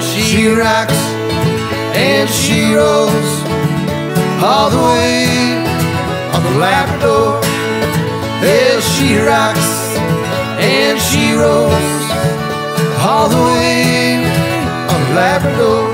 she rocks and she rolls all the way on the Labrador. Yeah, she rocks and she rolls all the way on the Labrador.